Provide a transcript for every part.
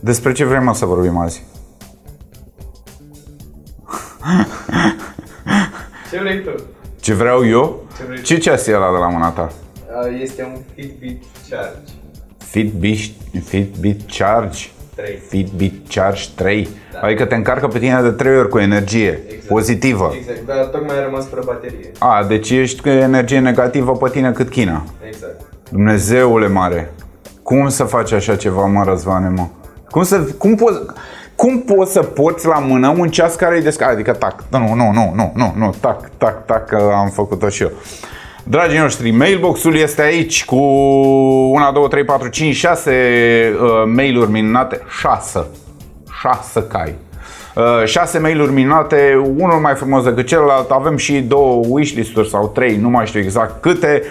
Despre ce vrem să vorbim azi? Ce vrei tu? Ce vreau eu? Ce vrei Ce ceas e ăla de la mâna ta? Este un Fitbit Charge Fitbit, Fitbit Charge 3. Fitbit Charge 3 da. Adică te încarcă pe tine de 3 ori cu energie Exact. pozitivă Exact, dar tocmai a rămas fără baterie. A, deci ești cu energie negativă pe tine cât China Exact. Dumnezeule mare Cum să faci așa ceva, mă, Răzvane, mă? Cum, să, cum, poți, cum poți să porți la mână un ceas care e descarcat? Adică tac, nu, nu, nu, nu, nu, nu, tac, tac, tac, că am făcut-o și eu. Dragii noștri, mailbox-ul este aici cu 1, 2, 3, 4, 5, 6 uh, mail-uri minunate. 6. 6 cai. Uh, 6 mail-uri minunate, unul mai frumos decât celălalt. Avem și două wishlist-uri sau trei, nu mai știu exact câte.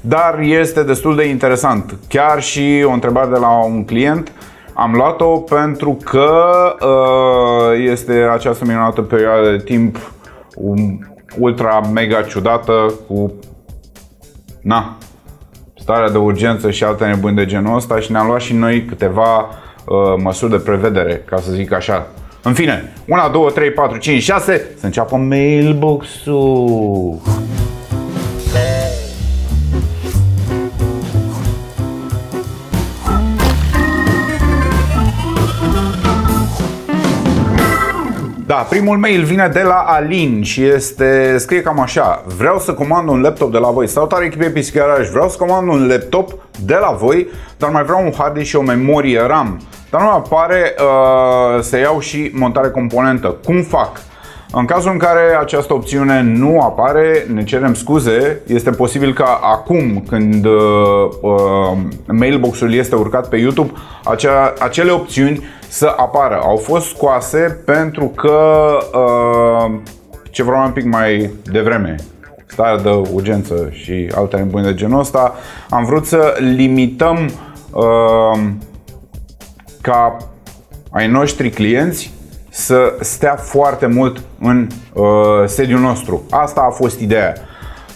Dar este destul de interesant. Chiar și o întrebare de la un client am luat-o pentru că uh, este această minunată perioadă de timp um, ultra mega ciudată cu na, starea de urgență și alte nebuni de genul ăsta și ne-am luat și noi câteva uh, măsuri de prevedere, ca să zic așa. În fine, 1, 2, 3, 4, 5, 6, să înceapă mailbox-ul. Da, primul mail vine de la Alin și este, scrie cam așa. Vreau să comand un laptop de la voi. Salutare echipei PC Garage Vreau să comand un laptop de la voi Dar mai vreau un hard disk și o memorie RAM. Dar nu apare uh, să iau și montare componentă. Cum fac? În cazul în care această opțiune nu apare, ne cerem scuze. Este posibil ca acum, când uh, uh, mailbox-ul este urcat pe YouTube, acea, acele opțiuni să apară. Au fost scoase pentru că uh, ce vreau un pic mai devreme, starea de urgență și alte nebuni de genul ăsta, am vrut să limităm uh, ca ai noștri clienți să stea foarte mult în uh, sediul nostru. Asta a fost ideea.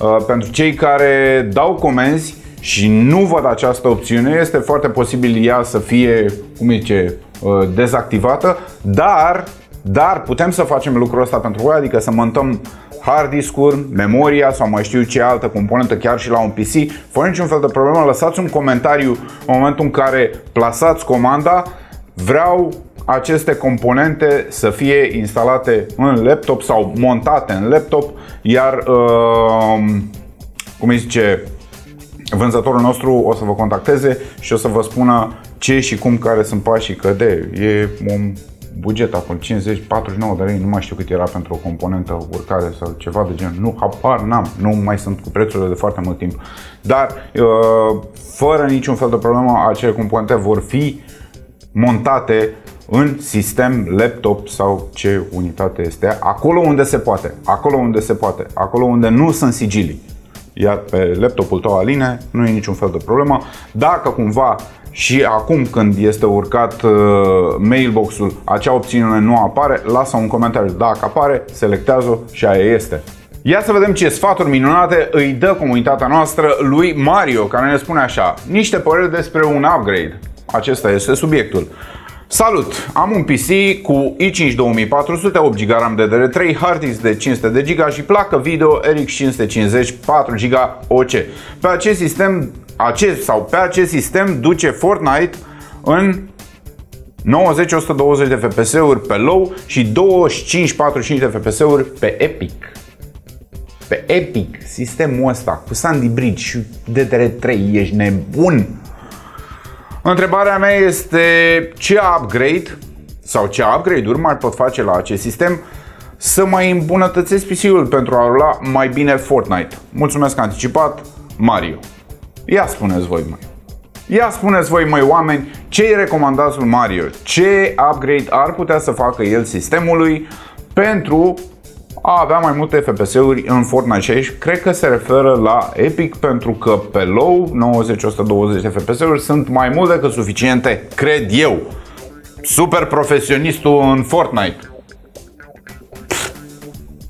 Uh, pentru cei care dau comenzi și nu văd această opțiune, este foarte posibil ea să fie, cum zice, uh, dezactivată, dar, dar putem să facem lucrul ăsta pentru voi, adică să montăm hard discuri, memoria sau mai știu ce altă componentă chiar și la un PC, fără niciun fel de problemă, lăsați un comentariu în momentul în care plasați comanda, vreau aceste componente să fie instalate în laptop sau montate în laptop, iar uh, cum îi zice, vânzătorul nostru o să vă contacteze și o să vă spună ce și cum care sunt pașii, că de, e un buget acolo, 50, 49 de lei, nu mai știu cât era pentru o componentă urcare sau ceva de genul. Nu, habar n-am, nu mai sunt cu prețurile de foarte mult timp. Dar, uh, fără niciun fel de problemă, acele componente vor fi montate în sistem, laptop sau ce unitate este, acolo unde se poate, acolo unde se poate, acolo unde nu sunt sigilii. Iar pe laptopul tău, Aline, nu e niciun fel de problemă. Dacă cumva și acum când este urcat uh, mailbox-ul, acea opțiune nu apare, lasă un comentariu. Dacă apare, selectează-o și aia este. Ia să vedem ce sfaturi minunate îi dă comunitatea noastră lui Mario, care ne spune așa Niște păreri despre un upgrade. Acesta este subiectul. Salut! Am un PC cu i5 2400, 8 GB RAM DDR3, hard disk de 500 de GB și placă video RX 550 4 GB OC. Pe acest sistem, acest, sau pe acest sistem duce Fortnite în 90-120 de FPS-uri pe low și 25-45 de FPS-uri pe Epic. Pe Epic, sistemul ăsta cu Sandy Bridge și DDR3, ești nebun! Întrebarea mea este ce upgrade sau ce upgrade-uri mai pot face la acest sistem să mai îmbunătățesc PC-ul pentru a rula mai bine Fortnite. Mulțumesc anticipat, Mario. Ia spuneți voi, mai. Ia spuneți voi, mai oameni, ce îi recomandați lui Mario? Ce upgrade ar putea să facă el sistemului pentru a avea mai multe FPS-uri în Fortnite și aici cred că se referă la Epic pentru că pe low 90-120 de FPS-uri sunt mai mult decât suficiente, cred eu. Super profesionistul în Fortnite. Pff,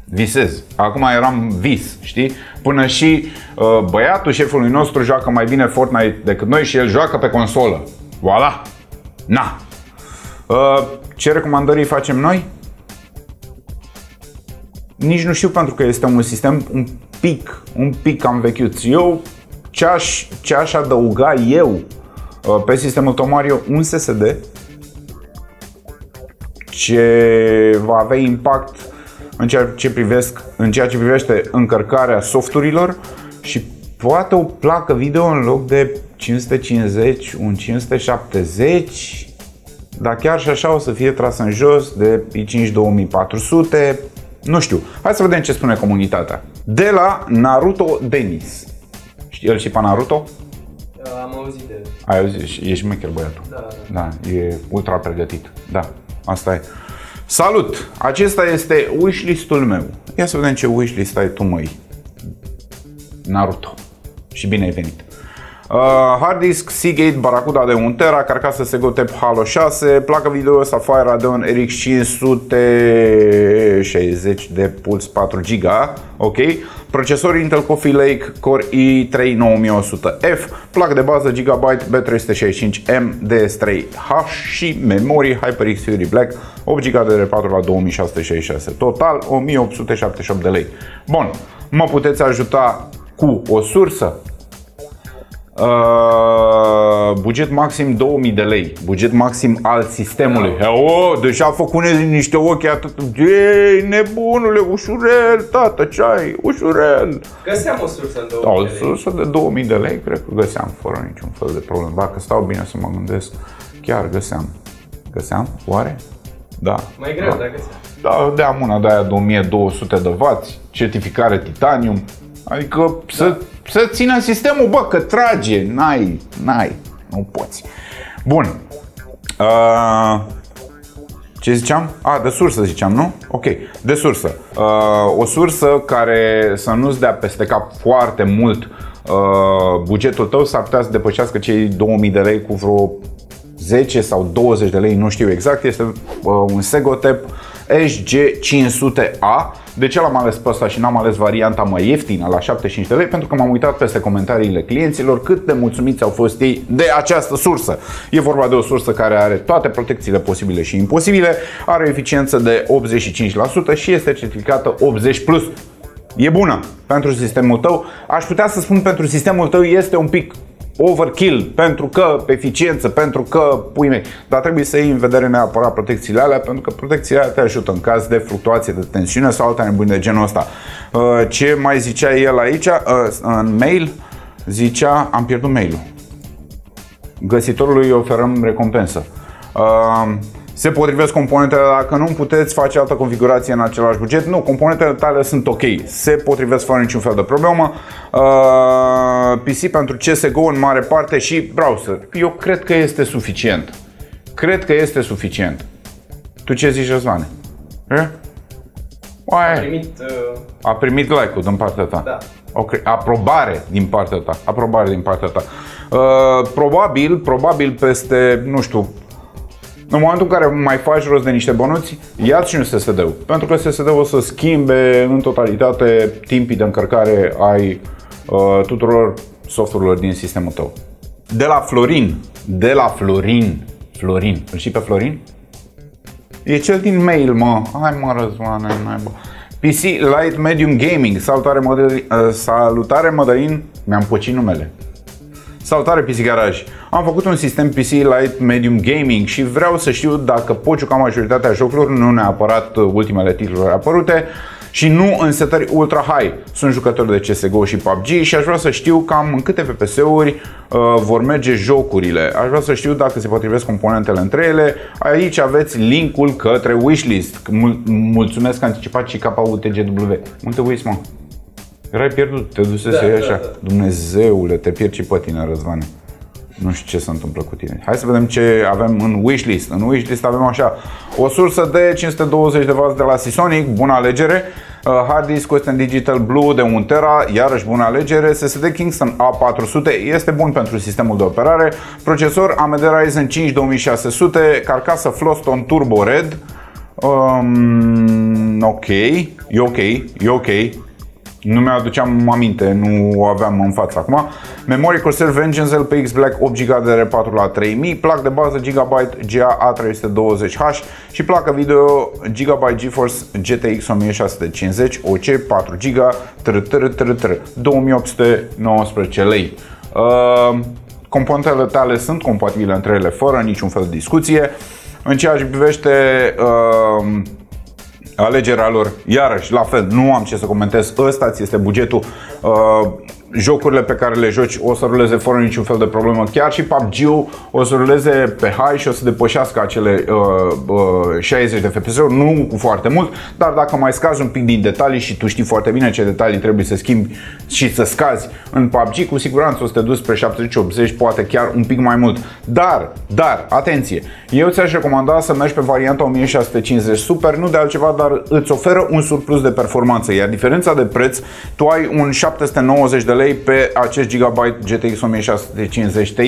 visez. Acum eram vis, știi? Până și uh, băiatul șefului nostru joacă mai bine Fortnite decât noi și el joacă pe consolă. Voila! Na! Uh, ce recomandări facem noi? Nici nu știu pentru că este un sistem un pic, un pic cam vechiut. Eu ce aș, ce aș adăuga eu uh, pe sistemul tău Mario un SSD ce va avea impact în ceea ce, privesc, în ceea ce privește încărcarea softurilor și poate o placă video în loc de 550, un 570 dar chiar și așa o să fie tras în jos de i5 2400, nu știu. Hai să vedem ce spune comunitatea. De la Naruto Denis. El și pe Naruto? Am auzit de el. Ai auzit, ești mecher băiatul. Da, Da, e ultra pregătit. Da, asta e. Salut! Acesta este wishlist-ul meu. Ia să vedem ce wishlist ai tu, măi. Naruto. Și bine ai venit. Uh, hard disk Seagate Barracuda de 1 tera, carcasă Segotep Halo 6, placă video Sapphire Radeon RX 560 de puls 4 GB, ok, procesor Intel Coffee Lake Core i3 9100F, placă de bază Gigabyte B365M DS3H și memorie HyperX Fury Black 8 GB de 4 la 2666, total 1878 de lei. Bun, mă puteți ajuta cu o sursă? Uh, buget maxim 2000 de lei. Buget maxim al sistemului. Da. Oh, deja a făcut niște ochi atât. Ei, nebunule, ușurel, tată, ce ai? Ușurel. Găseam o sursă în Da, 2000 o de lei. sursă de 2000 de lei, cred că găseam fără niciun fel de problemă. Dacă stau bine să mă gândesc, chiar găseam. Găseam? Oare? Da. Mai greu, da. da, găseam. Da, de una de aia de 1200 de W, certificare titanium. Adică să, să țină sistemul, bă, că trage. N-ai, n-ai, nu poți. Bun. Uh, ce ziceam? A, de sursă ziceam, nu? Ok, de sursă. Uh, o sursă care să nu-ți dea peste cap foarte mult uh, bugetul tău s-ar putea să depășească cei 2000 de lei cu vreo 10 sau 20 de lei, nu știu exact, este uh, un Segotep SG500A. De ce l-am ales pe ăsta și n-am ales varianta mai ieftină la 75 de lei? Pentru că m-am uitat peste comentariile clienților cât de mulțumiți au fost ei de această sursă. E vorba de o sursă care are toate protecțiile posibile și imposibile, are o eficiență de 85% și este certificată 80+. Plus. E bună pentru sistemul tău. Aș putea să spun pentru sistemul tău este un pic overkill, pentru că eficiență, pentru că pui mei. Dar trebuie să iei în vedere neapărat protecțiile alea, pentru că protecțiile alea te ajută în caz de fluctuație de tensiune sau alte nebuni de genul ăsta. Uh, Ce mai zicea el aici, uh, în mail, zicea, am pierdut mail-ul. Găsitorului îi oferăm recompensă. Uh, Se potrivesc componentele, dacă nu puteți face altă configurație în același buget. Nu, componentele tale sunt ok. Se potrivesc fără niciun fel de problemă. Uh, PC pentru CSGO în mare parte și browser. Eu cred că este suficient. Cred că este suficient. Tu ce zici, Răzvane? E? Am Oaie, primit, uh, a primit like-ul din partea ta. Da. Ok, aprobare din partea ta. Aprobare din partea ta. Uh, probabil, probabil peste, nu știu, în momentul în care mai faci rost de niște bănuți, ia-ți și un SSD-ul. Pentru că SSD-ul o să schimbe în totalitate timpii de încărcare ai uh, tuturor softurilor din sistemul tău. De la Florin, de la Florin, Florin, îl știi pe Florin? E cel din mail, mă. Hai mă, Răzvane, naiba. PC Light Medium Gaming. Salutare, Mădălin. Uh, salutare, Mădălin. Mi-am pocit numele. Salutare PC Garage. Am făcut un sistem PC Light Medium Gaming și vreau să știu dacă pot juca majoritatea jocurilor, nu neapărat uh, ultimele titluri apărute, și nu în setări ultra high. Sunt jucător de CSGO și PUBG și aș vrea să știu cam în câte FPS-uri uh, vor merge jocurile. Aș vrea să știu dacă se potrivesc componentele între ele. Aici aveți linkul către wishlist. Mul- mulțumesc anticipat și KUTGW. Unde uiți, mă? Erai pierdut, te dusese Da, da, așa. da. Dumnezeule, te pierd și pe tine, Răzvane. Nu știu ce se întâmplă cu tine. Hai să vedem ce avem în wishlist. În wishlist avem așa, o sursă de 520 de W de la Seasonic, bună alegere. Uh, hard disk Western Digital Blue de 1 tera, iarăși bună alegere. SSD Kingston A400 este bun pentru sistemul de operare. Procesor AMD Ryzen 5 2600, carcasă Floston Turbo Red. Um, ok, e ok, e ok. Nu mi-aduceam aminte, nu o aveam în față acum. Memorie Corsair Vengeance LPX Black 8 GB DDR4 la 3000, plac de bază Gigabyte GA A320H și placă video Gigabyte GeForce GTX 1650 OC 4 GB tr, tr, tr, tr, 2819 lei. Uh, componentele tale sunt compatibile între ele fără niciun fel de discuție. În ceea ce privește uh, alegerea lor, iarăși, la fel, nu am ce să comentez, ăsta ți este bugetul. Uh, jocurile pe care le joci o să ruleze fără niciun fel de problemă. Chiar și PUBG-ul o să ruleze pe high și o să depășească acele uh, uh, 60 de fps nu cu foarte mult, dar dacă mai scazi un pic din detalii și tu știi foarte bine ce detalii trebuie să schimbi și să scazi în PUBG, cu siguranță o să te duci spre 70-80, poate chiar un pic mai mult. Dar, dar, atenție, eu ți-aș recomanda să mergi pe varianta 1650 Super, nu de altceva, dar îți oferă un surplus de performanță, iar diferența de preț, tu ai un 790 de lei pe acest Gigabyte GTX 1650 Ti.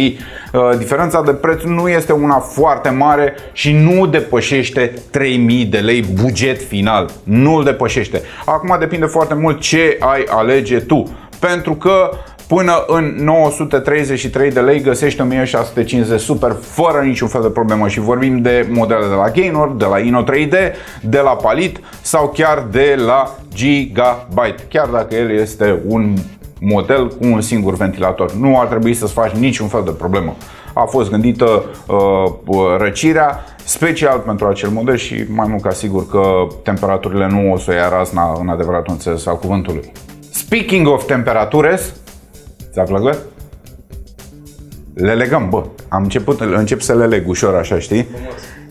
Uh, diferența de preț nu este una foarte mare și nu depășește 3000 de lei buget final. Nu îl depășește. Acum depinde foarte mult ce ai alege tu. Pentru că până în 933 de lei găsești 1650 Super fără niciun fel de problemă și vorbim de modele de la Gainor, de la Ino 3D, de la Palit sau chiar de la Gigabyte, chiar dacă el este un model cu un singur ventilator. Nu ar trebui să-ți faci niciun fel de problemă. A fost gândită uh, răcirea special pentru acel model și mai mult ca sigur că temperaturile nu o să ia razna în adevăratul înțeles al cuvântului. Speaking of temperatures, ți-a plăcut? Le legăm, bă. Am început, încep să le leg ușor așa, știi?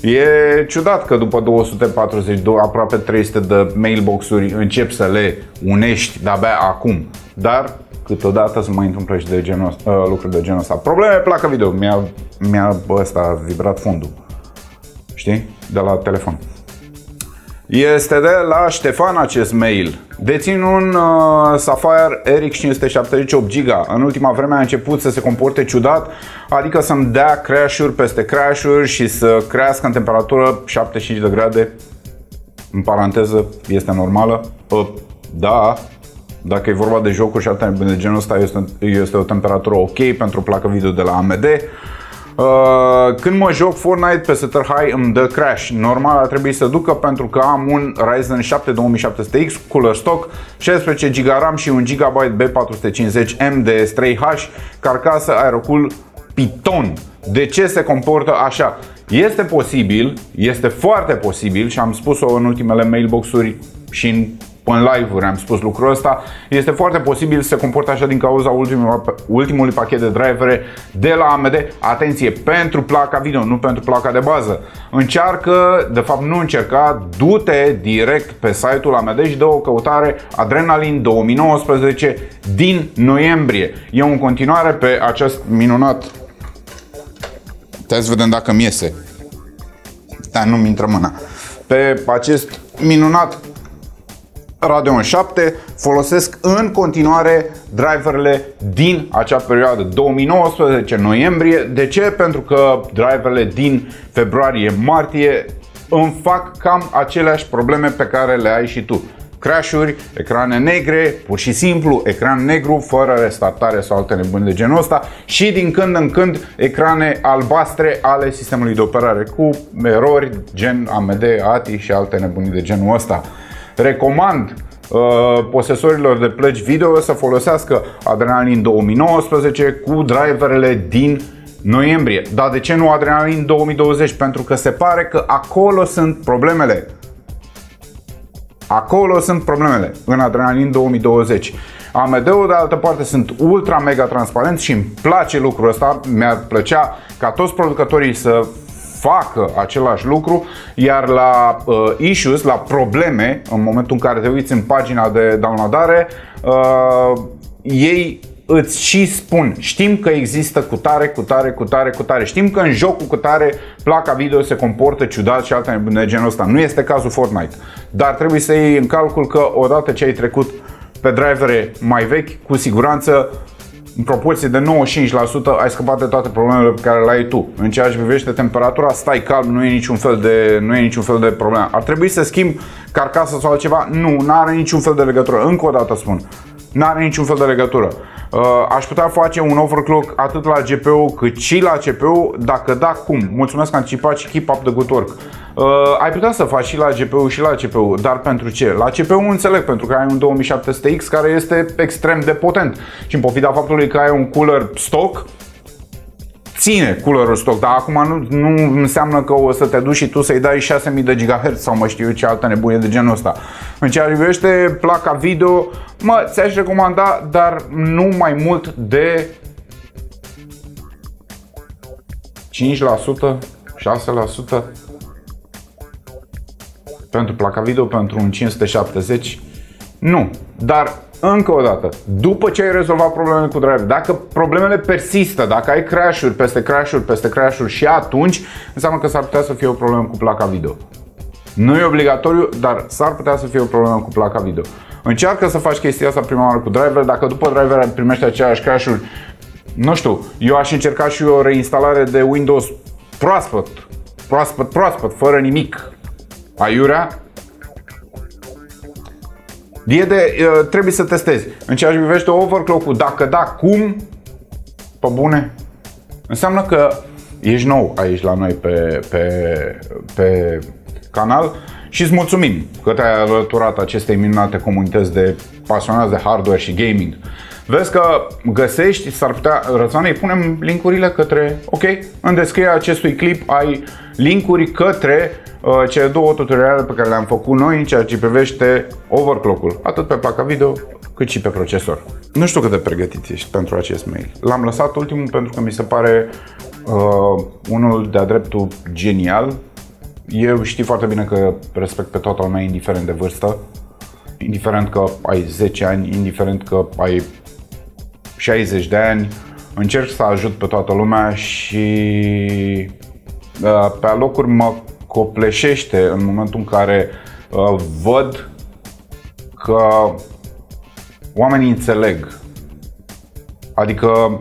E ciudat că după 240, aproape 300 de mailbox-uri încep să le unești de-abia acum. Dar câteodată se mai întâmplă și de genul, uh, lucruri de genul ăsta. Probleme, placă video. Mi-a, mi-a ăsta vibrat fundul. Știi? De la telefon. Este de la Ștefan acest mail. Dețin un uh, Sapphire RX 578 GB. În ultima vreme a început să se comporte ciudat, adică să-mi dea crash-uri peste crash-uri și să crească în temperatură 75 de grade. În paranteză, este normală? Uh, da, dacă e vorba de jocuri și alte de genul ăsta, este, este o temperatură ok pentru placă video de la AMD. Uh, când mă joc Fortnite pe setări high îmi dă crash. Normal ar trebui să ducă pentru că am un Ryzen 7 2700X Cooler Stock, 16 GB RAM și un GB B450M DS3H, carcasă Aerocool Python. De ce se comportă așa? Este posibil, este foarte posibil și am spus-o în ultimele mailbox-uri și în în live-uri am spus lucrul ăsta, este foarte posibil să se comporte așa din cauza ultimului, ultimului pachet de drivere de la AMD. Atenție, pentru placa video, nu pentru placa de bază. Încearcă, de fapt nu încerca, du-te direct pe site-ul AMD și dă o căutare Adrenalin 2019 din noiembrie. E în continuare pe acest minunat Hai să vedem dacă mi iese. Da, nu-mi intră mâna. Pe acest minunat Radeon 7 folosesc în continuare driverele din acea perioadă 2019 noiembrie. De ce? Pentru că driverele din februarie-martie îmi fac cam aceleași probleme pe care le ai și tu. Crashuri, ecrane negre, pur și simplu ecran negru, fără restartare sau alte nebuni de genul ăsta și din când în când ecrane albastre ale sistemului de operare cu erori gen AMD, ATI și alte nebuni de genul ăsta recomand uh, posesorilor de plăci video să folosească Adrenalin 2019 cu driverele din noiembrie. Dar de ce nu Adrenalin 2020? Pentru că se pare că acolo sunt problemele. Acolo sunt problemele în Adrenalin 2020. AMD-ul de altă parte sunt ultra mega transparenți și îmi place lucrul ăsta. Mi-ar plăcea ca toți producătorii să facă același lucru, iar la uh, issues, la probleme, în momentul în care te uiți în pagina de downloadare, uh, ei îți și spun, știm că există cu tare, cu tare, cu tare, cu tare. Știm că în jocul cu tare placa video se comportă ciudat și alte de genul ăsta. Nu este cazul Fortnite. Dar trebuie să iei în calcul că odată ce ai trecut pe drivere mai vechi, cu siguranță în proporție de 95% ai scăpat de toate problemele pe care le ai tu. În ceea ce privește temperatura, stai calm, nu e niciun fel de, nu e niciun fel de problemă. Ar trebui să schimb carcasa sau altceva? Nu, nu are niciun fel de legătură. Încă o dată spun. Nu are niciun fel de legătură. Uh, aș putea face un overclock atât la GPU cât și la CPU, dacă da, cum? Mulțumesc anticipat și keep up the good work. Uh, ai putea să faci și la GPU și la CPU, dar pentru ce? La CPU înțeleg, pentru că ai un 2700X care este extrem de potent și în pofida faptului că ai un cooler stock, ține coolerul stock, dar acum nu, nu înseamnă că o să te duci și tu să-i dai 6000 de GHz sau mă știu ce altă nebunie de genul ăsta. În ceea ce privește placa video, mă, ți-aș recomanda, dar nu mai mult de 5%, 6% pentru placa video, pentru un 570, nu. Dar încă o dată, după ce ai rezolvat problemele cu driver, dacă problemele persistă, dacă ai crash-uri peste crash-uri peste crash-uri și atunci, înseamnă că s-ar putea să fie o problemă cu placa video. Nu e obligatoriu, dar s-ar putea să fie o problemă cu placa video. Încearcă să faci chestia asta prima oară cu driver, dacă după driver primești aceleași crash-uri, nu știu, eu aș încerca și o reinstalare de Windows proaspăt, proaspăt, proaspăt, fără nimic. Aiurea, E de, uh, trebuie să testezi. În ceea ce privește overclock-ul, dacă da, cum? Pe bune? Înseamnă că ești nou aici la noi pe, pe, pe canal și îți mulțumim că te-ai alăturat acestei minunate comunități de pasionați de hardware și gaming. Vezi că găsești, s-ar putea, Răzvan, îi punem linkurile către, ok, în descrierea acestui clip ai linkuri către uh, cele două tutoriale pe care le-am făcut noi în ceea ce privește overclock-ul, atât pe placa video cât și pe procesor. Nu știu cât de pregătit ești pentru acest mail. L-am lăsat ultimul pentru că mi se pare uh, unul de-a dreptul genial. Eu știu foarte bine că respect pe toată lumea, indiferent de vârstă, indiferent că ai 10 ani, indiferent că ai 60 de ani, încerc să ajut pe toată lumea și uh, pe alocuri mă copleșește în momentul în care uh, văd că oamenii înțeleg, adică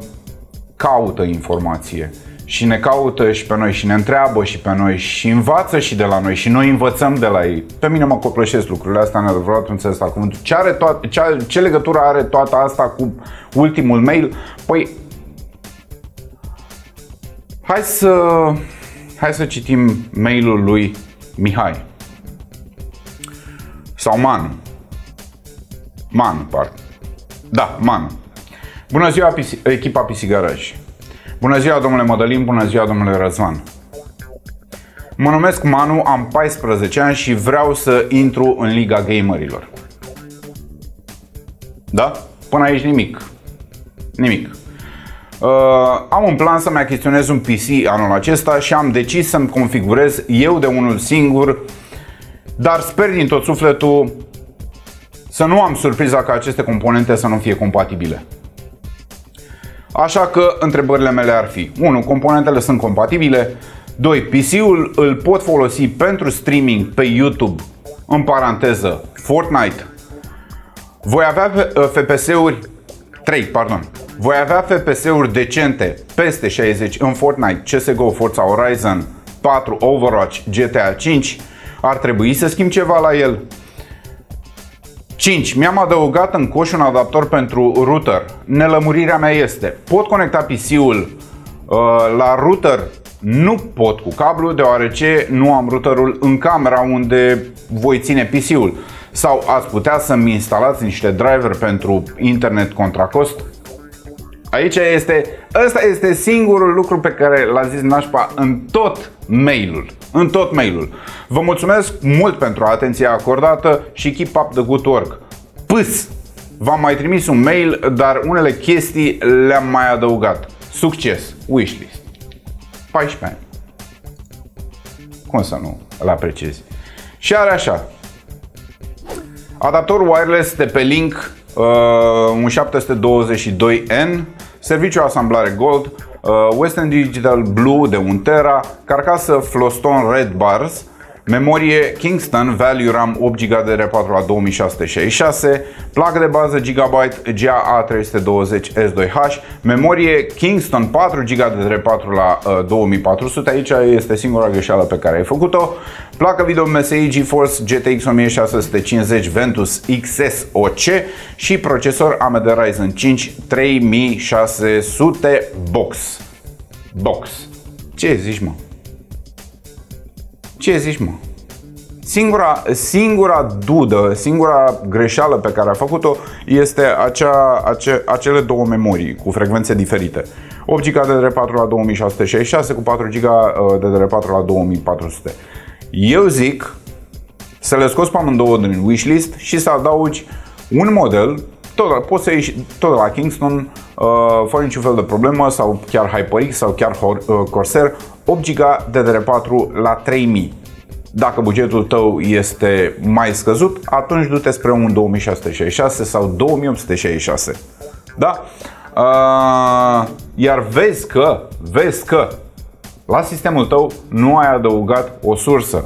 caută informație și ne caută și pe noi și ne întreabă și pe noi și învață și de la noi și noi învățăm de la ei. Pe mine mă copleșesc lucrurile astea, neadevărat înțeles acum. Ce, are toat, ce, ce legătură are toată asta cu ultimul mail? Păi, hai să, hai să citim mailul lui Mihai. Sau Manu. Manu, parcă. Da, Manu. Bună ziua, echipa PC Garage. Bună ziua, domnule Mădălin, bună ziua, domnule Răzvan. Mă numesc Manu, am 14 ani și vreau să intru în Liga Gamerilor. Da? Până aici nimic. Nimic. Uh, am un plan să-mi achiziționez un PC anul acesta și am decis să-mi configurez eu de unul singur, dar sper din tot sufletul să nu am surpriza ca aceste componente să nu fie compatibile. Așa că întrebările mele ar fi 1. Componentele sunt compatibile 2. PC-ul îl pot folosi pentru streaming pe YouTube în paranteză Fortnite Voi avea FPS-uri 3, pardon Voi avea FPS-uri decente peste 60 în Fortnite, CSGO, Forza Horizon 4, Overwatch, GTA 5 Ar trebui să schimb ceva la el 5. Mi-am adăugat în coș un adaptor pentru router. Nelămurirea mea este, pot conecta PC-ul uh, la router? Nu pot cu cablu, deoarece nu am routerul în camera unde voi ține PC-ul. Sau ați putea să-mi instalați niște driver pentru internet contra cost? Aici este, ăsta este singurul lucru pe care l-a zis nașpa în tot mailul. În tot mailul. Vă mulțumesc mult pentru atenția acordată și keep up the good work. Pâs! V-am mai trimis un mail, dar unele chestii le-am mai adăugat. Succes! Wishlist. 14 ani. Cum să nu îl apreciezi? Și are așa. Adaptor wireless de pe link uh, un 722N, serviciu asamblare Gold, uh, Western Digital Blue de 1 tera, carcasă Floston Red Bars, Memorie Kingston Value RAM 8 GB DDR4 la 2666, placă de bază Gigabyte GA320 S2H, memorie Kingston 4 GB DDR4 la uh, 2400, aici este singura greșeală pe care ai făcut-o, placă video MSI GeForce GTX 1650 Ventus XS OC și procesor AMD Ryzen 5 3600 Box. Box. Ce zici, mă? Ce zici, mă? Singura, singura dudă, singura greșeală pe care a făcut-o este acea, ace, acele două memorii cu frecvențe diferite. 8 GB de DDR4 la 2666 cu 4 GB de DDR4 la 2400. Eu zic să le scoți pe amândouă din wishlist și să adaugi un model tot, poți să ieși tot la Kingston uh, fără niciun fel de problemă sau chiar HyperX sau chiar uh, Corsair 8 GB DDR4 la 3000 dacă bugetul tău este mai scăzut, atunci du-te spre un 2666 sau 2866. Da? Uh, iar vezi că, vezi că la sistemul tău nu ai adăugat o sursă.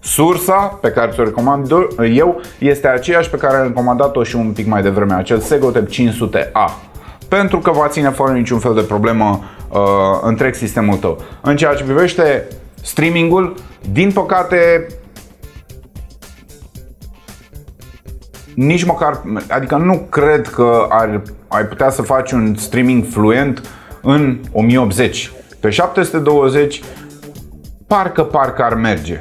Sursa pe care ți-o recomand eu este aceeași pe care am recomandat-o și un pic mai devreme, acel Segotep 500A. Pentru că va ține fără niciun fel de problemă uh, întreg sistemul tău. În ceea ce privește streamingul, din păcate, nici măcar, adică nu cred că ar, ai putea să faci un streaming fluent în 1080. Pe 720 parcă, parcă ar merge.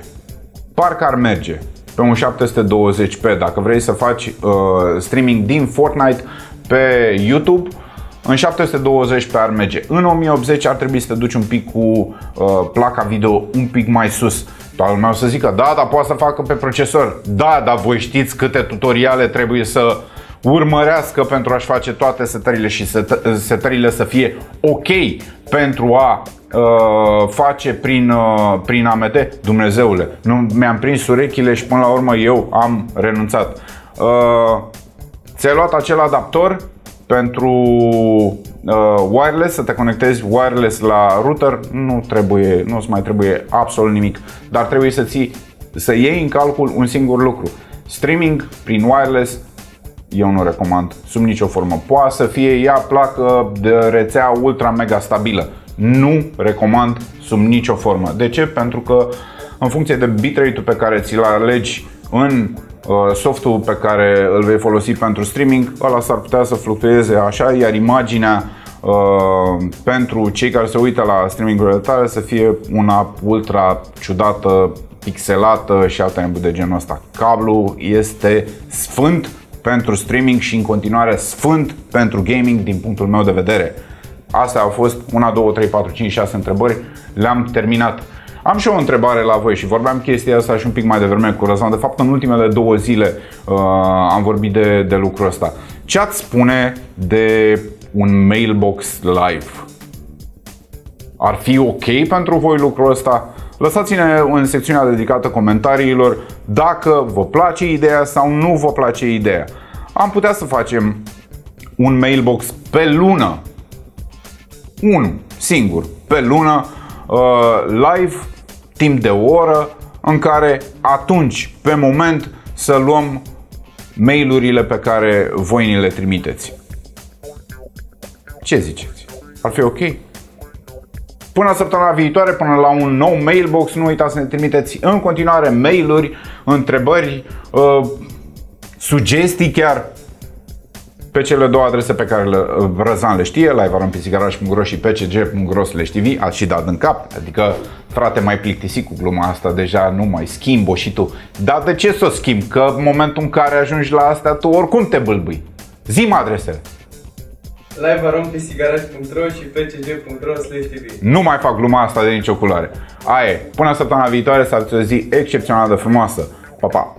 Parcă ar merge pe un 720p dacă vrei să faci uh, streaming din Fortnite pe YouTube în 720 pe ar merge. În 1080 ar trebui să te duci un pic cu uh, placa video un pic mai sus. Toată lumea o să zică, da, dar poate să facă pe procesor. Da, dar voi știți câte tutoriale trebuie să urmărească pentru a-și face toate setările și setările să fie ok pentru a uh, face prin, uh, prin AMD. Dumnezeule, nu mi-am prins urechile și până la urmă eu am renunțat. Uh, ți-ai luat acel adaptor pentru uh, wireless, să te conectezi wireless la router, nu trebuie, nu mai trebuie absolut nimic, dar trebuie să ții, să iei în calcul un singur lucru. Streaming prin wireless eu nu recomand sub nicio formă. Poate să fie ea placă de rețea ultra mega stabilă. Nu recomand sub nicio formă. De ce? Pentru că în funcție de bitrate-ul pe care ți-l alegi în Uh, softul pe care îl vei folosi pentru streaming, ăla s-ar putea să fluctueze așa, iar imaginea uh, pentru cei care se uită la streaming-urile tale să fie una ultra ciudată, pixelată și alte nebuni de genul ăsta. Cablu este sfânt pentru streaming și în continuare sfânt pentru gaming din punctul meu de vedere. Astea au fost 1, 2, 3, 4, 5, 6 întrebări. Le-am terminat. Am și o întrebare la voi și vorbeam chestia asta și un pic mai devreme cu Răzvan. De fapt, în ultimele două zile uh, am vorbit de, de lucrul ăsta. Ce ați spune de un mailbox live? Ar fi ok pentru voi lucrul ăsta? Lăsați-ne în secțiunea dedicată comentariilor dacă vă place ideea sau nu vă place ideea. Am putea să facem un mailbox pe lună. Unul, singur, pe lună, uh, live timp de o oră în care atunci, pe moment, să luăm mailurile pe care voi ni le trimiteți. Ce ziceți? Ar fi ok? Până săptămâna viitoare, până la un nou mailbox, nu uitați să ne trimiteți în continuare mailuri, întrebări, uh, sugestii chiar pe cele două adrese pe care le, Răzan le știe, live.arămpisigaraș.ro și pcg.ro le știi, ați și dat în cap, adică frate mai plictisit cu gluma asta, deja nu mai schimb-o și tu. Dar de ce să o schimb? Că în momentul în care ajungi la astea, tu oricum te bâlbâi. Zim adresele. live.arămpisigaraș.ro și pcg.ro tv Nu mai fac gluma asta de nicio culoare. Aia Până săptămâna viitoare să aveți o zi excepțional de frumoasă. Pa, pa!